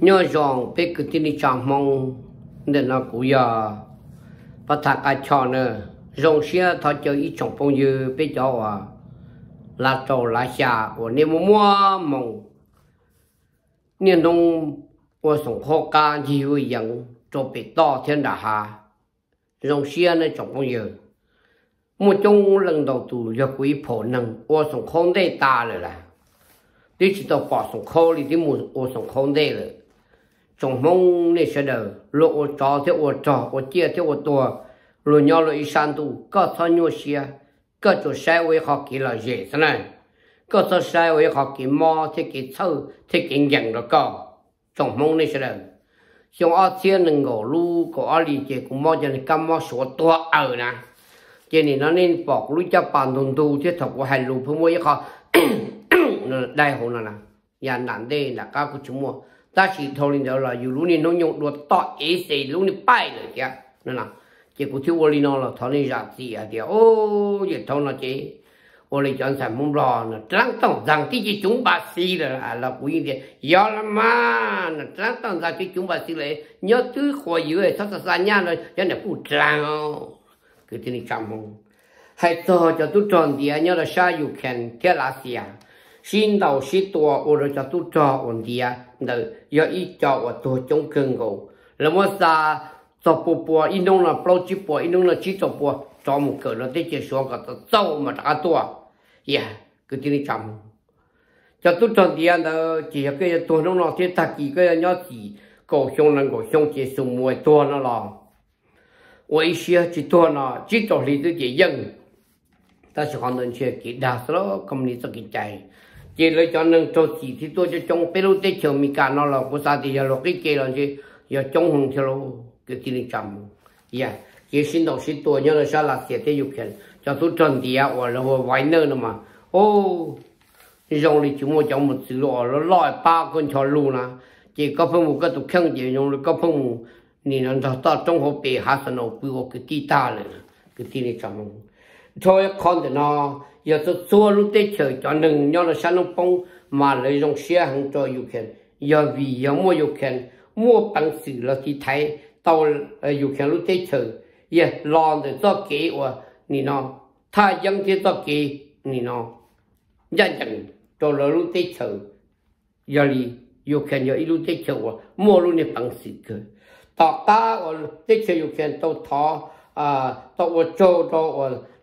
nhớ rằng biết cái tin chẳng mong nên nó cũng giờ bắt thằng cái chọn nữa rong xe thọ cho ít trong phong như biết cho à là trâu là xà của nên mua mua mong nên nông của sống khó ca gì với dân cho bị to thiên đà hà rong xe này trong phong như một trong lần đầu tụ cho quý phổ năng của sống không để ta rồi là đi chỉ tao bỏ sống khó đi đi một của sống không để rồi trong mong này sẽ đỡ. Lộ trò theo ô trò, ô chia theo ô tùa. Lộ nhau rồi san tu có sao nhau xia có chỗ sai với họ kỳ là dễ thế này. Có sao sai với họ kỳ mò, thế kỳ thơ, thế kỳ nhận được có trong mong này sẽ đỡ. Xong ở thiên đừng ngổ lu có ở lì chế cũng mò cho nên cam mò số tua ở nè cho nên nó nên bỏ lu cho bàn thùng tu thế thật của hành lu phương mỗi họ đại hồ nè nhà nản đây là các của chúng mua ta chỉ thâu lên đó là dù lúc này nó nhung đồ to ấy sẽ lúc này bay rồi kìa. Nên là, chỉ có thiếu oli nó là thâu lên dạ ra gì à thì ô vậy thâu nó chỉ. Oli chọn sản mông lò nó trắng tổng rằng cái gì chúng bà xí là à là quý thì do là mà nó trắng tổng rằng cái chúng bà xí lại nhớ thứ khỏi dưới sao sao sao nha rồi. Cho nên phụ trang. Cứ tên này chăm không hay cho cho tôi chọn thì nhớ là sao you can tell us yeah xin đầu xin tua ô rồi cho tu cho ổn đi à đâu giờ ít cho ô tu trong cưng gò là mà sa dạ, cho bố bố in đông là bao chi bố in đông là chỉ cho bố cho một cái là thế chỉ số cái tao trâu mà đã tua yeah cứ tin chậm cho tu cho đi à đâu chỉ cái tu đông là thế ta chỉ cái nhớ gì cổ xong là cổ xong chỉ số mùi tua nó là vậy xia, chỉ tua nó chỉ cho lý tự chỉ dân. Ta sẽ còn nên chia kỹ đa số công lý cho kỹ chạy chế lấy cho nên cho chỉ thì tôi cho trong bê lô tê chờ mi cả nó là có sao thì giờ lọc cái chế là gì? Giờ trong hồng chờ lô cái tiền chậm. Dạ. Chế xin đầu xin tuổi nhớ là sao là sẽ thế dục khen cho tôi trần thì à ở là vừa vài nơi nữa mà. Ô dòng thì chúng tôi trong một sự lọ nó loại ba con chó lù nè chỉ có phân một cái tục khen chỉ dùng có phân một nên nó ta ta trong hộp bì hạt nó bự cái tita này. Cái tiền chậm. Thôi, con thì nó giờ tôi xua lúc tết trời cho nừng nhau là sáng nông phong mà lấy dòng xe hàng cho yêu khen. Giờ vì giờ mua yêu khen, mua bằng sự là thì thấy tàu ờ, yêu khen lúc tết trời. Giờ lo để cho kế và nè nó ta dân thì cho kế nè nó dân dân cho là lúc tết trời. Giờ đi yêu khen giờ lúc tết trời mua lúc này bằng sự cơ tao ta ở tết trời yêu khen tao thọ à tao và cho tao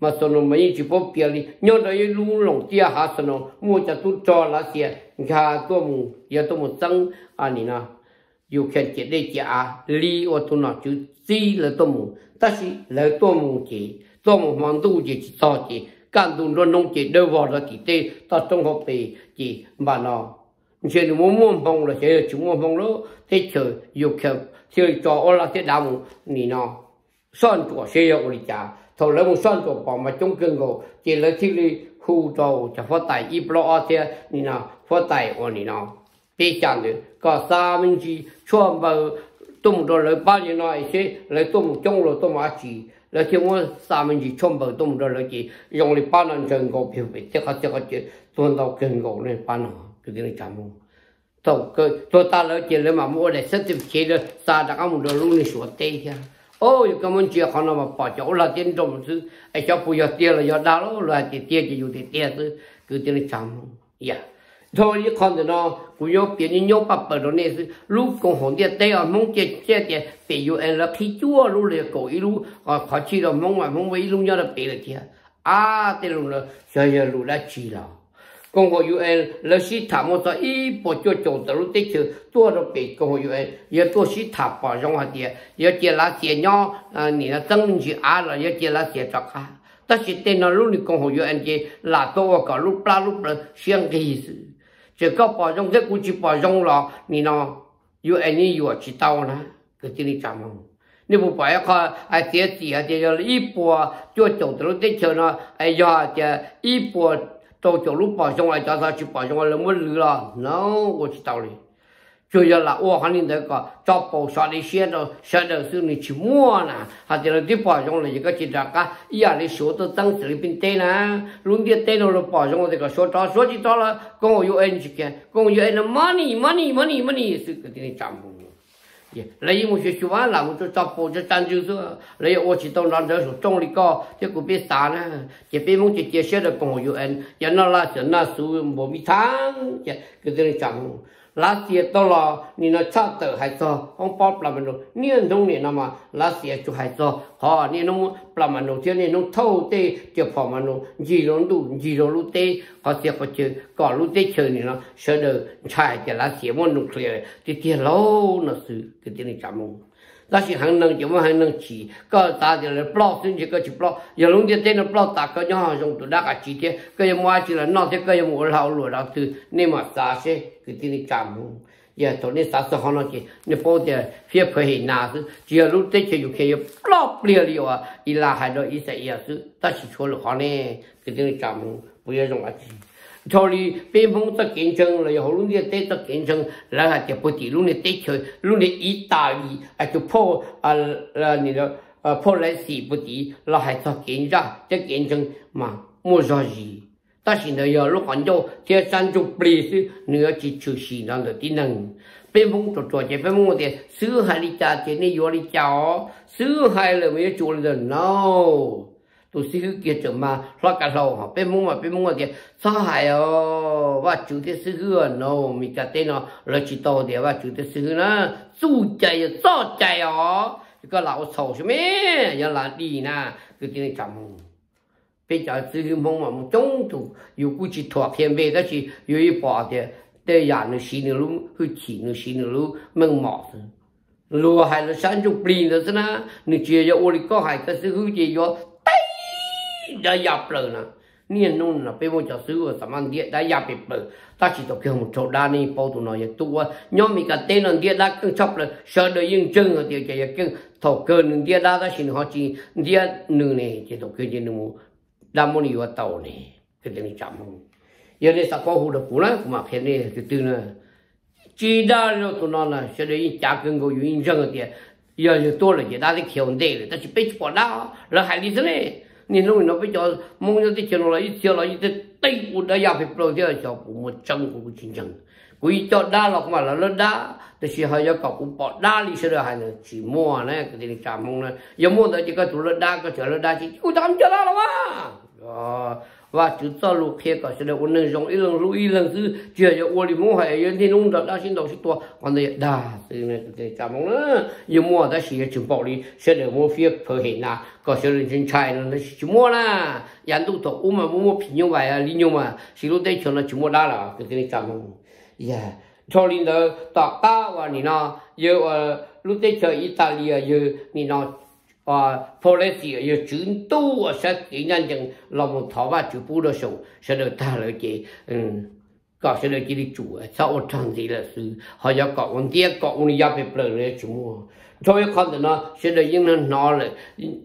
mà sau nó mấy chỉ có bia đi. Nhớ tới lu lòng tia hạ sau nó. Mua cho tôi cho là xe nhà tôi mù giờ tôi mu tăng anh à, nè yêu khen chỉ để chỉ à. Li ở tôi nó chú gì là tôi mù ta chỉ là tôi mù chỉ tôi mù mang tu chỉ chỉ sao chỉ can tu nó nông chỉ đâu vào là chỉ tê. Ta trong học thì chỉ mà nó. Chỉ muốn muốn phong là chỉ chúng muốn phong đó. Thế chờ yêu khen, chơi cho ô là thế đạo nè nó son của xe ở đi cha thầu lấy một son của bỏ mà trong cơn gồ chỉ lấy thiết lý hù trâu cho phát tài ít lo ở thế nè nào phát tài ở nè nào bị chẳng được có sa mình chỉ cho vào tung đồ lấy bao nhiêu nói chứ, lấy tung trong rồi tung mà chỉ. Lấy thì muốn sa mình chỉ cho vào tung đồ lấy chỉ. Dùng lấy bao năm chân gồ biểu bị thế khác thế khác chứ. Tuần đầu cơn gồ này bao năm cái này chẳng muốn. Tàu cơ tôi ta lấy chỉ lấy mà mua để xét tìm chế được sa đã có một đồ luôn này sửa tê thế ô cái món chuyện họ nó mà bỏ chỗ là tiền trồng chứ ai cho phụ giờ tiền là giờ đào là tiền tiền chỉ dùng tiền tiền chứ cứ tiền chăm ya thôi cái con thì nó cũng nhớ biến như nhớ bắp bờ đó này chứ lúc còn hồn tiền tây ở mong tiền tiền tiền bị yêu em là khi chúa lúc này cổ ý lúc à khó chi là mong mà mong với lúc nhớ là bị là tiền à tiền lúc là giờ giờ lúc đã chi là công hội UN là sĩ thả một số ít bộ cho chỗ đó lúc tết chứ tua nó bị công hội UN giờ tua sĩ thả bỏ trong hạt địa giờ chỉ là chỉ nhau à你那证明是啊了giờ chỉ là chỉ cho cả 但是电脑录的工会 UN 这拉多我搞录不拉录不相个意思，这个保障这估计保障了你呢 有爱你有知道呢，个这里咱们。你不白看，哎，这几啊，这个一波就走的路的车呢，哎呀，这一波 走走路跑上来，叫他去跑上来，那么累了，no，我知道了。就要啦，我喊你那个找保啥的写到写到是你去摸呢，还在那地保上了一个去大家，一样的学到当时里边对呢，弄点对了了保上我这个说到说起到了，跟我有恩去见，跟我有恩的 money money money money 是个的账目。你以为我学习完了我就找火车站就是你要我去到那厕所找那个结果被杀了这边我姐姐吓得不朋友嗯人家那人那时候我没看见跟这里讲 last year to là ni nó cha tự hay cho không bóp là mình rồi niên đông ni mà? Last year chú hay cho họ ni nó là mình rồi ni nó thâu tê cho phò mà nó gì nó đủ gì nó lúc tê. Họ sẽ có chữ có lúc tê chơi ni nó. Sợ được chạy cái last year muốn nụ clear. Thì tiền lâu nó sự cái tiền này chạm mông 那是还能怎么还能起？个咋的了？不老生气个就不老，有龙的在那不老大个，然后用多那个几天，个也摸起来，那些个也摸老路了，都那么啥些，给给你占木。也到你啥时候那去？你包的别配那是，只要路这些有看有不老不了了啊！一拉还到一些也是，但是错了话呢，给你占木，不要用垃圾。 Cho đi bên phong tất kiến chân là hồ luôn đi tết tất kiến chân, là hạt tiệp bồ tỷ luôn đi tết chơi luôn đi ý ta đi à chụp phô à là nè đó à phô lại xì bồ tỷ là hạt tất kiến ra tất kiến chân mà mua ra gì? Ta xin nói giờ lúc còn đâu thì san chụp bì sư nữa chỉ chịu xì nó là tí năng bên phong trò trò chơi bên phong thì xứ hai đi cha thì này vô đi chào, xứ hai là mấy chỗ là no tôi xin cái kia chỗ mà lo cả lầu họ, bên mua mà bên mua kia sao hại ó ờ, và chủ thế sư hứa nó mình cả tên nó là chỉ tàu thì và chủ thế sư hứa nó su chạy sao chạy ó cái lão sầu chứ mẹ giờ là đi nè cứ tin chậm. Bây giờ sư hứa mông mà một chống thủ dù cũng chỉ thọ thiên về đó chỉ, dù ý bỏ thì để nhà nó xin nó luôn hư chỉ nó xin nó luôn mừng mỏ lùa hay là sản chụp bình đó chứ na nửa chiều giờ ôi đi có hai cái sư hứa gì đó đã nhập rồi nè. Niên nôn là bây giờ sư ở sắm địa đã nhập bị bự ta chỉ tập một chỗ đa ni bao tu nói tu nhóm mình cả tên là địa đã cưng chấp là sợ đời yên chân ở địa cái cưng thầu cơn điện đã đã xin họ chỉ địa nữ này chỉ tập cái gì nữa đa môn yêu tàu này cái này chậm không. Giờ này sao có hồ được cũ lắm mà khen nay cái từ nữa. Chỉ đa rồi tu nó là sợ đời yên cha cưng có yên chân ở địa giờ tôi là chỉ đã đi kêu đề rồi. Ta chỉ biết bỏ đó, là hại đi thế này nhìn lúc nó phải cho, mong cho cái chuyện là ít chưa là ít tay của đã giao việc rồi thì là một trăm của chính chẳng quý cho đa lọc mà là lớn đá, thì chỉ hơi cho cọc cũng bỏ đa đi, sẽ được hai nữa chỉ này cái tiền trả mong này giờ mua tới chỉ có tụ đa có chờ lớn đa chỉ cũng tạm cho đa lắm à và chú cho lục kia có sẽ được ôn nâng giống ý lần lưu ý lần thứ chưa cho ôn đi mua hay yên thì nung đợt đã xin đầu xin tua còn đây đà từ này từ chả mong nữa giờ mua đã xí chừng bảo đi sẽ được mua phía phở hiện là có sẽ được chân chạy nó chỉ mua là dàn tu tổ u mà mua pin nhau vậy lý li nhau mà xí lúc đây cho nó chỉ mua đa là cái này cảm ơn yeah cho nên đó tọt ta và nè nó giờ lúc đây cho Italia giờ nè nó Ờ, à policy ở chứng tu ở sẽ kỹ nhân chừng là một thọ ba chủ bù đô số sẽ được ta lợi chị ừ, có sẽ được chỉ đi chủ sau trong gì là sự họ có có một tiếc có một nhà bếp lửa này chủ mua thôi con thì nó, sẽ được những nó là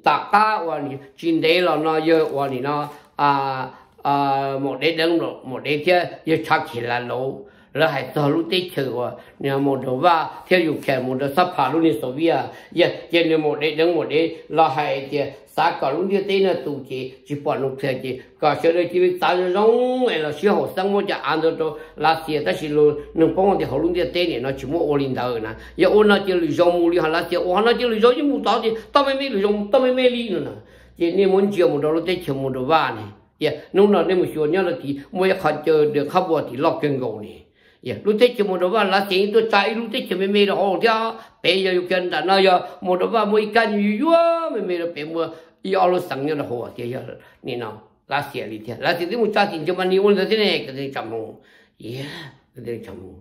tất cả và chính đấy là nó giờ và nó à à một đế đứng một đế kia giờ chắc chỉ là lâu lại tao lúc tết chơi wa nhà một đầu va theo dục kẻ một đầu sắp phá lúc này số bia giờ giờ nếu một đấy đứng một đấy là hai thì sa cả lúc này tết là tụ chỉ chỉ bỏ lúc thế chỉ cả sau đây chỉ biết ta rong ấy là xíu hậu sang một chả ăn được đó là xe, ta chỉ luôn nông phong thì hậu lúc này tết này nó chỉ mua ô linh đầu nè giờ ô nó chỉ lười rong mua li hà là xe ô nó chỉ lười rong chỉ mua tao thì tao mới mới lười rong tao mới mới li nữa nè chỉ nếu muốn chiều một đầu lúc tết chiều một đầu va này giờ nông nó nếu một số nhau là thì mua cái khăn chờ được khắp vào thì lọc chân gầu này ya lu te che mo do ba la se to chai lu te che me me ho dia pe ya yu ken da na ya mo do ba mo i kan yu yu me me pe mo i alo sang ya ho dia ya ni na la se li dia la se ti mo cha tin je ma ni un da ne ke de cham mo ya ke de cham mo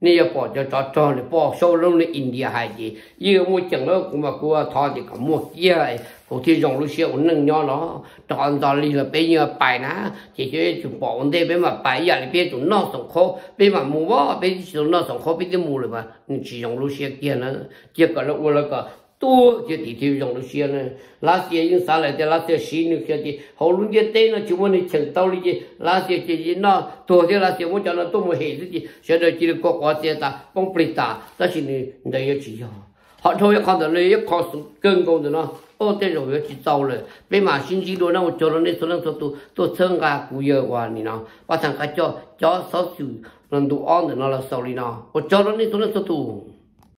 ni ya po cho cho cho ni po so lo ni india hai ji yi mo chang lo ku ma ku a tho di ka mo ya cổ thi dòng lúc xưa nâng nho nó tròn tròn lì là bây giờ bài ná chỉ cho chúng bỏ vấn đề bây mà bài giờ là bây chúng nó sống khó bây mà mua bỏ bây chúng nó sống khó bây giờ mua rồi mà chỉ dòng lúc xưa kia nó chỉ có là là có tu chỉ thì thi dòng lúc xưa nó lá xưa những xã lại thì lá xưa xí nữa kia thì hầu luôn cái tên nó chúng mình chẳng tao đi chứ lá xưa chỉ chỉ nó tu thì lá xưa muốn cho nó tu một hệ gì xưa đó chỉ có có xe ta bông bịch ta đó chỉ này đây chỉ họ thôi không được lấy khó cân công rồi nó ô thế rồi chỉ tàu rồi bên mà xin chỉ đồ nó cho nó nên số lượng số tu tu chân cả cú giờ qua nè nó và thằng cái cho cho sáu sự lần tu on được nó là sau đi nó cho nó nên số lượng số tu